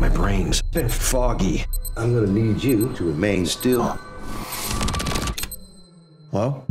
My brain's been foggy. I'm gonna need you to remain still. Hello?